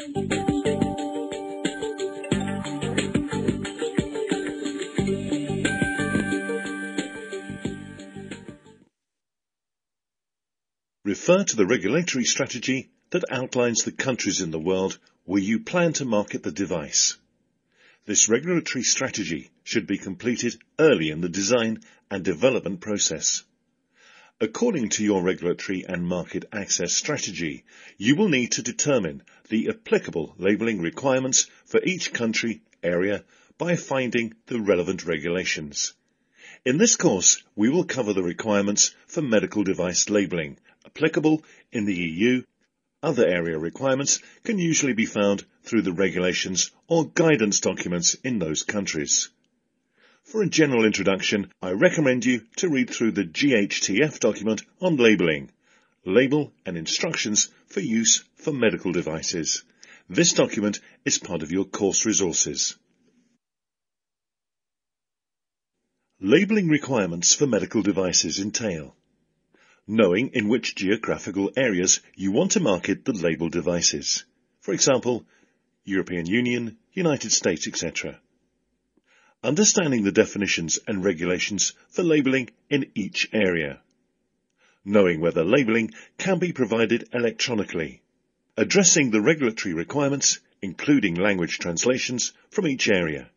Refer to the regulatory strategy that outlines the countries in the world where you plan to market the device. This regulatory strategy should be completed early in the design and development process. According to your regulatory and market access strategy, you will need to determine the applicable labelling requirements for each country area by finding the relevant regulations. In this course, we will cover the requirements for medical device labelling applicable in the EU. Other area requirements can usually be found through the regulations or guidance documents in those countries. For a general introduction, I recommend you to read through the GHTF document on labelling, label and instructions for use for medical devices. This document is part of your course resources. Labelling requirements for medical devices entail knowing in which geographical areas you want to market the labeled devices. For example, European Union, United States, etc understanding the definitions and regulations for labelling in each area, knowing whether labelling can be provided electronically, addressing the regulatory requirements, including language translations from each area,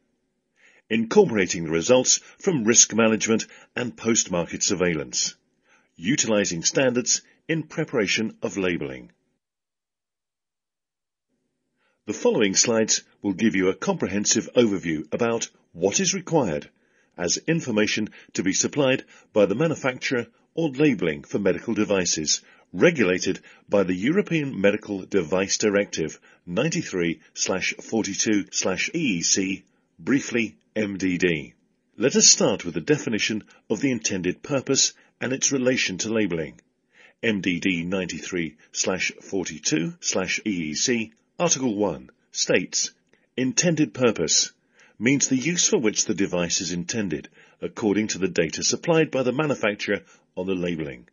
incorporating the results from risk management and post-market surveillance, utilizing standards in preparation of labelling. The following slides will give you a comprehensive overview about what is required as information to be supplied by the manufacturer or labelling for medical devices regulated by the European Medical Device Directive 93-42-EEC, briefly MDD. Let us start with the definition of the intended purpose and its relation to labelling. MDD 93-42-EEC Article 1 states, Intended purpose means the use for which the device is intended according to the data supplied by the manufacturer on the labelling,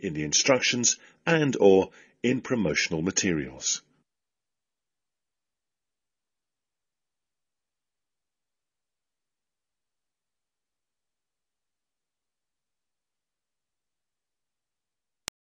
in the instructions and or in promotional materials.